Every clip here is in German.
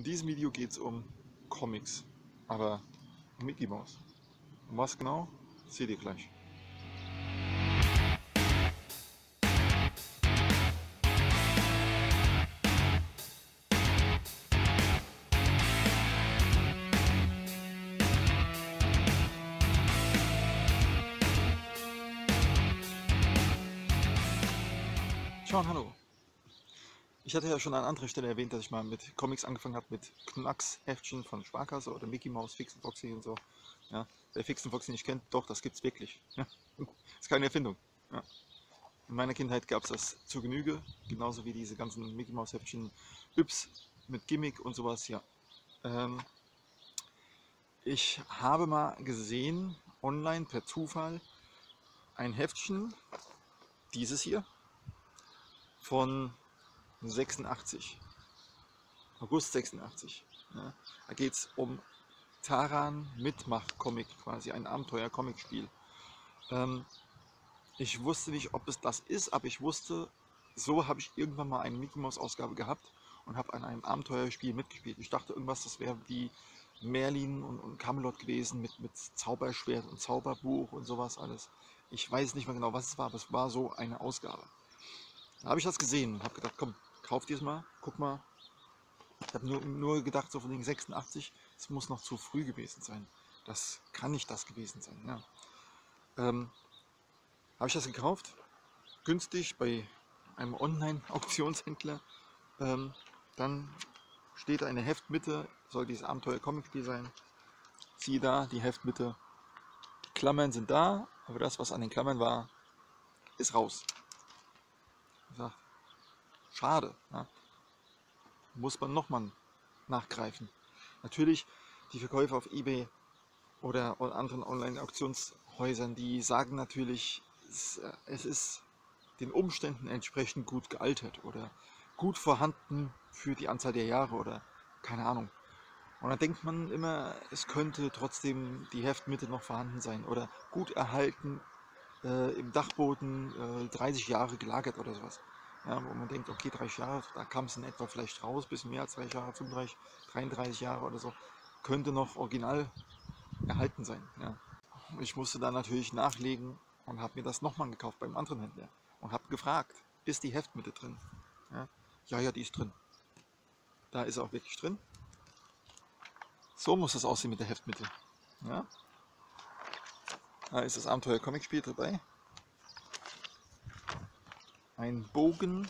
In diesem Video geht es um Comics, aber um Mickey Mouse. Um was genau, seht ihr gleich. Und hallo. Ich hatte ja schon an anderer Stelle erwähnt, dass ich mal mit Comics angefangen habe, mit Knacks-Heftchen von Sparkasse oder Mickey Mouse, Fix und Foxy und so. Ja, wer Fix und Foxy nicht kennt, doch, das gibt's wirklich. Ja, ist keine Erfindung. Ja. In meiner Kindheit gab es das zur Genüge, genauso wie diese ganzen Mickey Mouse Heftchen, Yps mit Gimmick und sowas, ja. Ähm, ich habe mal gesehen, online per Zufall, ein Heftchen, dieses hier, von 86. August 86. Ja. Da geht es um Taran Mitmach-Comic, quasi ein Abenteuer-Comic-Spiel. Ähm, ich wusste nicht, ob es das ist, aber ich wusste, so habe ich irgendwann mal eine Mickey Mouse Ausgabe gehabt und habe an einem Abenteuerspiel mitgespielt. Ich dachte irgendwas, das wäre wie Merlin und, und Camelot gewesen mit, mit Zauberschwert und Zauberbuch und sowas alles. Ich weiß nicht mehr genau, was es war, aber es war so eine Ausgabe. Da habe ich das gesehen und habe gedacht, komm, kauf mal, guck mal. Ich habe nur, nur gedacht, so von den 86, es muss noch zu früh gewesen sein. Das kann nicht das gewesen sein. Ja. Ähm, habe ich das gekauft, günstig bei einem Online-Auktionshändler. Ähm, dann steht eine Heftmitte, soll dieses Abenteuer-Comic-Spiel sein. Siehe da, die Heftmitte. Klammern sind da, aber das, was an den Klammern war, ist raus. Sagt, schade. Ja. Muss man nochmal nachgreifen. Natürlich, die Verkäufer auf Ebay oder anderen Online-Auktionshäusern, die sagen natürlich, es, äh, es ist den Umständen entsprechend gut gealtert oder gut vorhanden für die Anzahl der Jahre oder keine Ahnung. Und dann denkt man immer, es könnte trotzdem die Heftmitte noch vorhanden sein oder gut erhalten äh, im Dachboden äh, 30 Jahre gelagert oder sowas. Ja, wo man denkt, okay, 30 Jahre, da kam es in etwa vielleicht raus, bisschen mehr als 30 Jahre, 35, 33 Jahre oder so, könnte noch original erhalten sein. Ja. Ich musste dann natürlich nachlegen und habe mir das nochmal gekauft beim anderen Händler und habe gefragt, ist die Heftmitte drin? Ja, ja, ja, die ist drin. Da ist auch wirklich drin. So muss das aussehen mit der Heftmitte. Ja. Da ist das Abenteuer Comic Spiel dabei ein Bogen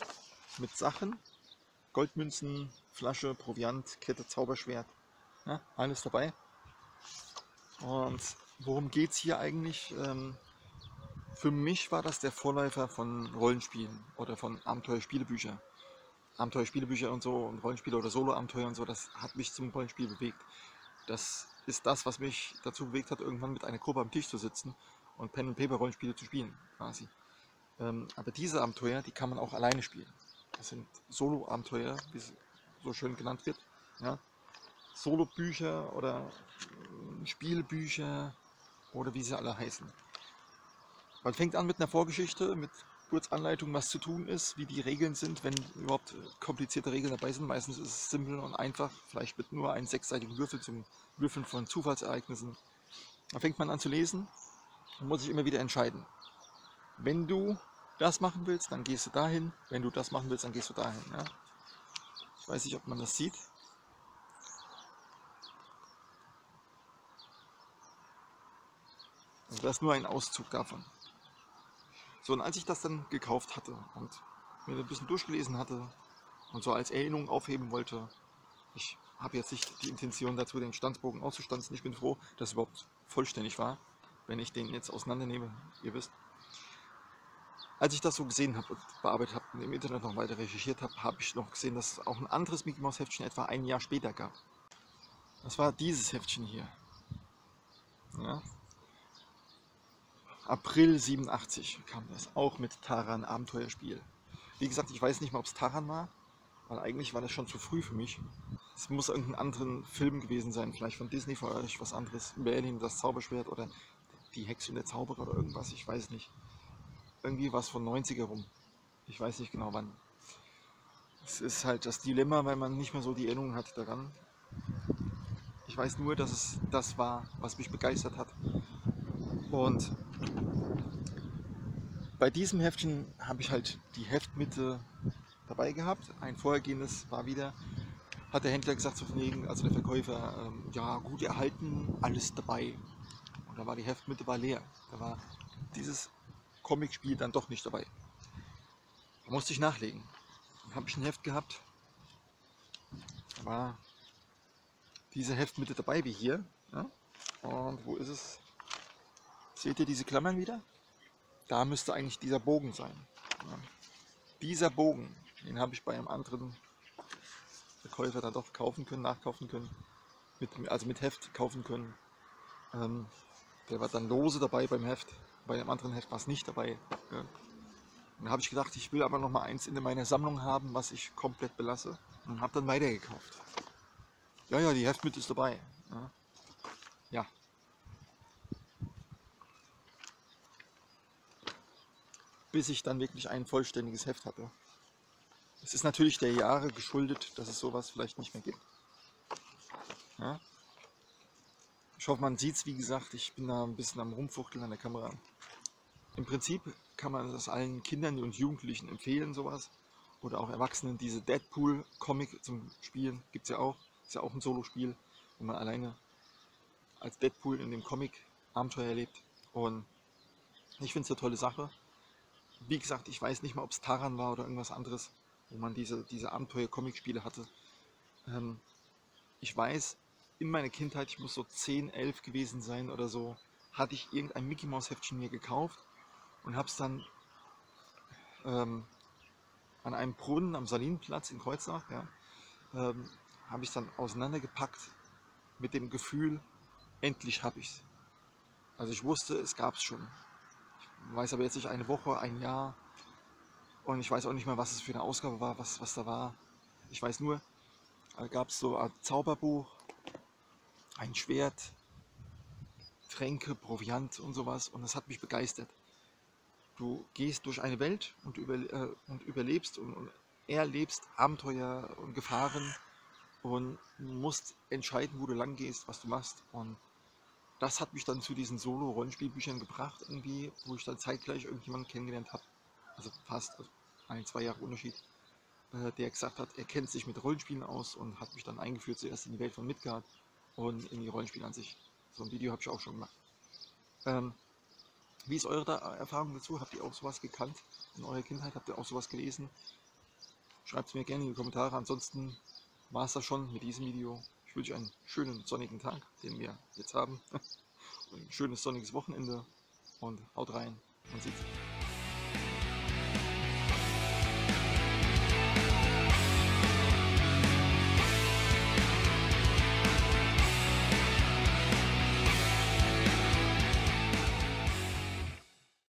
mit Sachen, Goldmünzen, Flasche, Proviant, Kette, Zauberschwert, ja, alles dabei. Und worum geht es hier eigentlich? Ähm, für mich war das der Vorläufer von Rollenspielen oder von Abenteuerspielebüchern. Abenteuerspielebücher und so und Rollenspiele oder Solo-Abenteuer und so, das hat mich zum Rollenspiel bewegt. Das ist das, was mich dazu bewegt hat, irgendwann mit einer Gruppe am Tisch zu sitzen und Pen-and-Paper-Rollenspiele zu spielen, quasi. Ähm, aber diese Abenteuer, die kann man auch alleine spielen. Das sind Solo-Abenteuer, wie es so schön genannt wird. Ja? Solo-Bücher oder äh, Spielbücher oder wie sie alle heißen. Man fängt an mit einer Vorgeschichte, mit Kurzanleitung, was zu tun ist, wie die Regeln sind, wenn überhaupt komplizierte Regeln dabei sind. Meistens ist es simpel und einfach, vielleicht mit nur einem sechsseitigen Würfel zum Würfeln von Zufallsereignissen. Da fängt man an zu lesen und muss sich immer wieder entscheiden. Wenn du das machen willst, dann gehst du dahin. Wenn du das machen willst, dann gehst du dahin. Ja? Ich weiß nicht, ob man das sieht. Also das ist nur ein Auszug davon. So, und als ich das dann gekauft hatte und mir ein bisschen durchgelesen hatte und so als Erinnerung aufheben wollte, ich habe jetzt nicht die Intention dazu, den Standsbogen auszustanzen. Ich bin froh, dass es überhaupt vollständig war, wenn ich den jetzt auseinandernehme, ihr wisst. Als ich das so gesehen habe und bearbeitet habe und im Internet noch weiter recherchiert habe, habe ich noch gesehen, dass es auch ein anderes Mickey Mouse Heftchen etwa ein Jahr später gab. Das war dieses Heftchen hier. Ja. April 87 kam das, auch mit Taran Abenteuerspiel. Wie gesagt, ich weiß nicht mal, ob es Taran war, weil eigentlich war das schon zu früh für mich. Es muss irgendein anderen Film gewesen sein, vielleicht von Disney für euch was anderes. Merlin, das Zauberschwert oder die Hexe und der Zauberer oder irgendwas, ich weiß nicht irgendwie was von 90er rum. Ich weiß nicht genau wann. Es ist halt das Dilemma, weil man nicht mehr so die Erinnerung hat daran. Ich weiß nur, dass es das war, was mich begeistert hat. Und bei diesem Heftchen habe ich halt die Heftmitte dabei gehabt. Ein vorhergehendes war wieder, hat der Händler gesagt, zu wegen, also der Verkäufer, ähm, ja gut erhalten, alles dabei. Und da war die Heftmitte war leer. Da war dieses Comicspiel dann doch nicht dabei. Da musste ich nachlegen. Dann habe ich ein Heft gehabt. Da war diese Heftmitte dabei wie hier. Ja? Und wo ist es? Seht ihr diese Klammern wieder? Da müsste eigentlich dieser Bogen sein. Ja. Dieser Bogen, den habe ich bei einem anderen Verkäufer dann doch kaufen können, nachkaufen können. Mit, also mit Heft kaufen können. Ähm, der war dann lose dabei beim Heft. Bei dem anderen Heft war es nicht dabei. Ja. Dann habe ich gedacht, ich will aber noch mal eins in meiner Sammlung haben, was ich komplett belasse. Und habe dann weitergekauft. Ja, ja, die Heftmitte ist dabei. Ja. ja. Bis ich dann wirklich ein vollständiges Heft hatte. Es ist natürlich der Jahre geschuldet, dass es sowas vielleicht nicht mehr gibt. Ja. Ich hoffe, man sieht es, wie gesagt, ich bin da ein bisschen am Rumfuchteln an der Kamera. Im Prinzip kann man das allen Kindern und Jugendlichen empfehlen, sowas. Oder auch Erwachsenen, diese Deadpool-Comic zum Spielen gibt es ja auch. Ist ja auch ein Solospiel, wo man alleine als Deadpool in dem Comic Abenteuer erlebt. Und ich finde es eine tolle Sache. Wie gesagt, ich weiß nicht mal, ob es Taran war oder irgendwas anderes, wo man diese, diese Abenteuer-Comic-Spiele hatte. Ähm, ich weiß, in meiner Kindheit, ich muss so 10, 11 gewesen sein oder so, hatte ich irgendein Mickey Mouse Heftchen mir gekauft und habe es dann ähm, an einem Brunnen am Salinenplatz in Kreuznach, ja, ähm, habe ich dann auseinandergepackt mit dem Gefühl, endlich habe ich es. Also ich wusste, es gab es schon. Ich weiß aber jetzt nicht eine Woche, ein Jahr und ich weiß auch nicht mehr, was es für eine Ausgabe war, was, was da war. Ich weiß nur, da gab es so ein Zauberbuch, ein Schwert, Tränke, Proviant und sowas und das hat mich begeistert. Du gehst durch eine Welt und, über, äh, und überlebst und, und erlebst Abenteuer und Gefahren und musst entscheiden, wo du lang gehst, was du machst. Und das hat mich dann zu diesen Solo-Rollenspielbüchern gebracht, irgendwie, wo ich dann zeitgleich irgendjemanden kennengelernt habe. Also fast also ein, zwei Jahre Unterschied, äh, der gesagt hat, er kennt sich mit Rollenspielen aus und hat mich dann eingeführt zuerst in die Welt von Midgard und in die Rollenspiele an sich. So ein Video habe ich auch schon gemacht. Ähm, wie ist eure Erfahrung dazu? Habt ihr auch sowas gekannt in eurer Kindheit? Habt ihr auch sowas gelesen? Schreibt es mir gerne in die Kommentare. Ansonsten war es das schon mit diesem Video. Ich wünsche einen schönen sonnigen Tag, den wir jetzt haben. Und ein schönes sonniges Wochenende. Und haut rein.